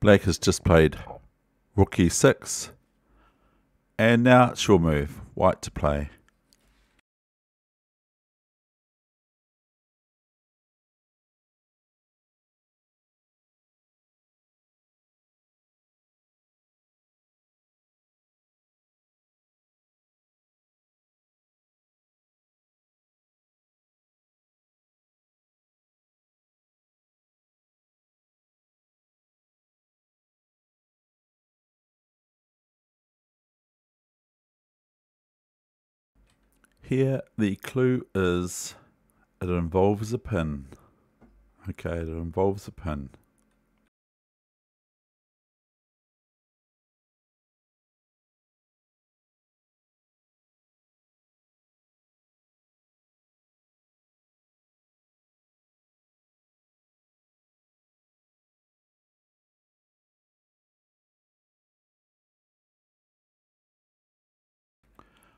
Black has just played rook e6. And now it's your move, white to play. Here, the clue is it involves a pin. Okay, it involves a pin.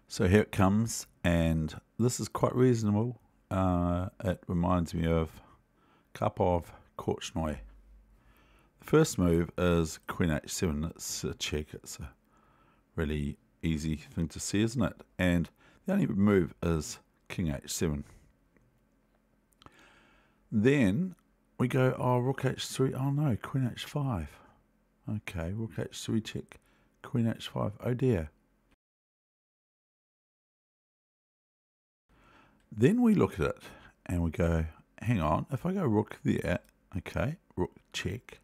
So here it comes, and this is quite reasonable. Uh, it reminds me of Karpov Korchnoi. The first move is Queen H7. It's a check. It's a really easy thing to see, isn't it? And the only move is King H7. Then we go, oh, Rook H3. Oh no, Queen H5. Okay, Rook H3 check, Queen H5. Oh dear. Then we look at it and we go, hang on, if I go rook there, okay, rook check.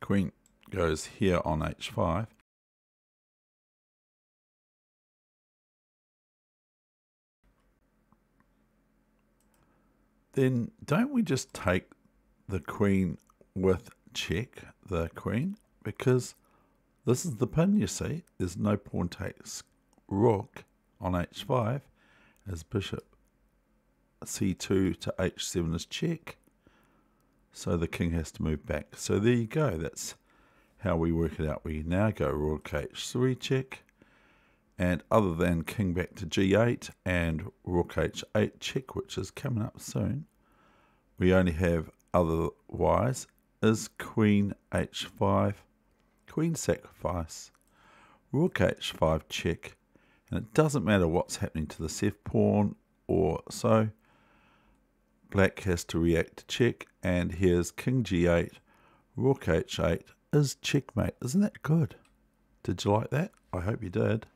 Queen goes here on h5. Then don't we just take the queen with check the queen? Because this is the pin, you see. There's no pawn takes rook on h5 as bishop c2 to h7 is check. So the king has to move back. So there you go. That's how we work it out. We now go rook h3 check. And other than king back to g8 and rook h8 check, which is coming up soon, we only have otherwise is queen h5, queen sacrifice, rook h5 check, and it doesn't matter what's happening to the Ceph pawn or so. Black has to react to check, and here's king g8, rook h8 is checkmate. Isn't that good? Did you like that? I hope you did.